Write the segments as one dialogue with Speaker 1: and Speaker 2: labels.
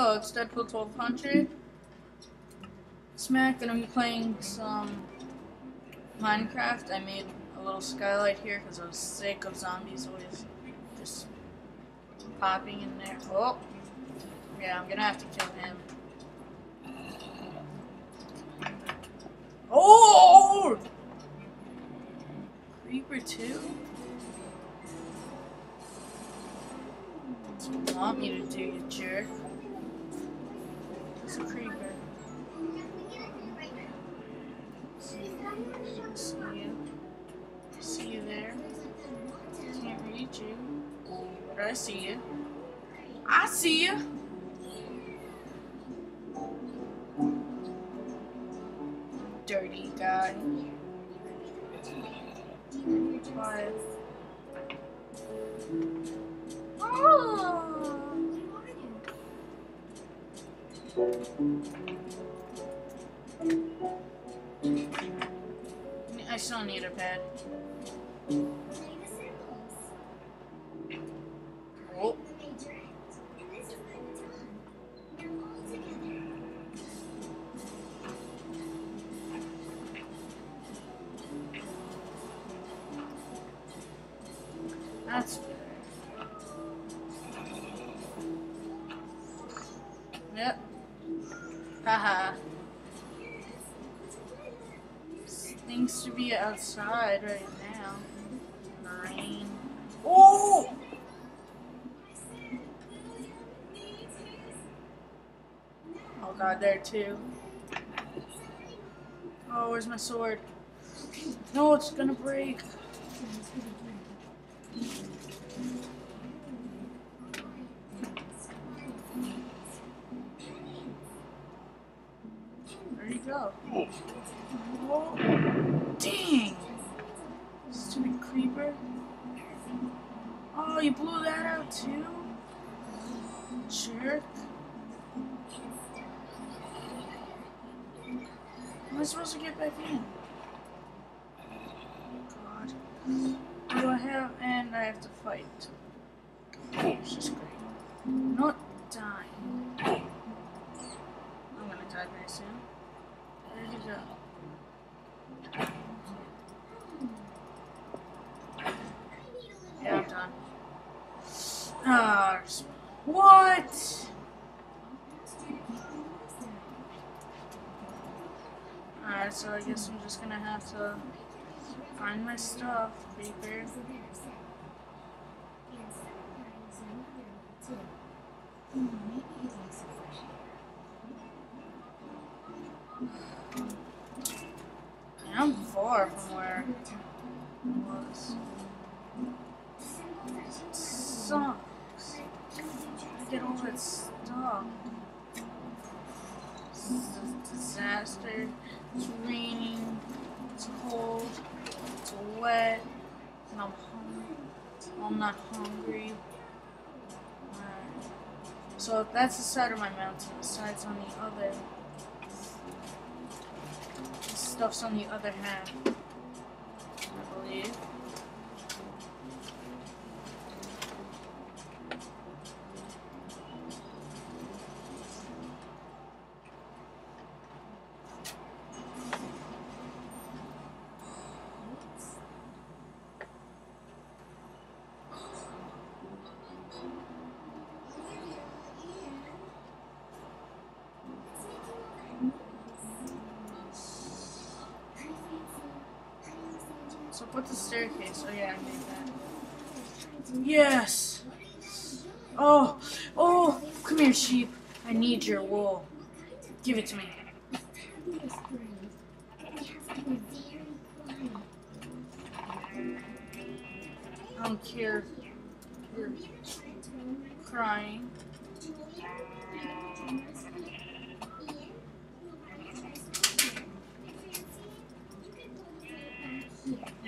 Speaker 1: Oh, it's Deadpool 1200. Smack, and I'm playing some Minecraft. I made a little skylight here because I was sick of zombies always just popping in there. Oh, yeah, I'm gonna have to kill him. Oh! Creeper 2? What do you want me to do, you jerk? It's a creeper. See you. See you there. Can't reach you. But I see you. I see you. Dirty guy. Five. I still need a pad. Oh. That's Things to be outside right now. Rain. Oh! Oh god, there too. Oh, where's my sword? No, it's gonna break. There you go? Oh, dang! Stupid creeper. Oh, you blew that out too? Jerk. Am I supposed to get back in? God. What do I have? And I have to fight. It's just great. Not die. I'm gonna die very soon. Where'd you go? Yeah, done. Ah, what? Alright, so I guess I'm just gonna have to find my stuff, creeper. And far from where I was. Sucks. I get all that stuff. This is a disaster. It's raining. It's cold. It's wet. And I'm hungry. I'm not hungry. So that's the side of my mountain. The side's on the other. Stuff's on the other hand, I believe. So put the staircase. Oh yeah, I made that. Yes. Oh, oh, come here, sheep. I need your wool. Give it to me. I don't care. You're crying.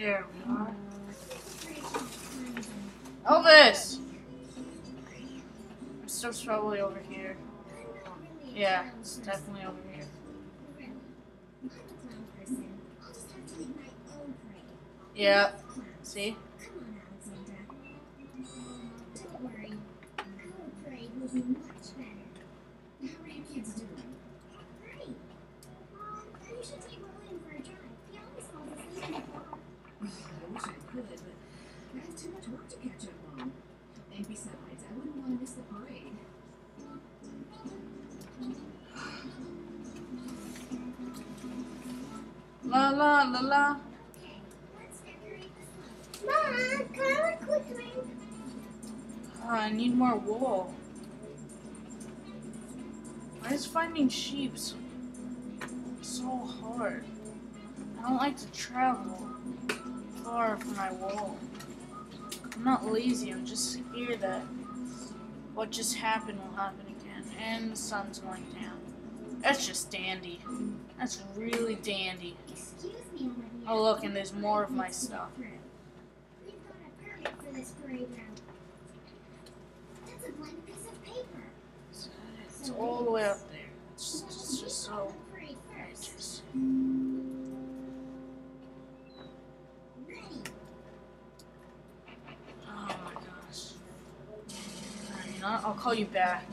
Speaker 1: There we are. Elvis! My stuff's probably over here. Yeah, it's definitely over here. Yeah. See?
Speaker 2: la la la la.
Speaker 1: Okay, let's decorate this. Mom, can I have a quick drink?
Speaker 2: Ah, I need more wool. Why is finding sheep so, so hard? I don't like to travel far for my wool. I'm not lazy, I'm just scared that what just happened will happen again. And the sun's going down. That's just dandy. That's really dandy. Oh look, and there's more of my stuff. It's all the way up there. It's, it's just so. Oh my gosh. Alright? I'll call you back.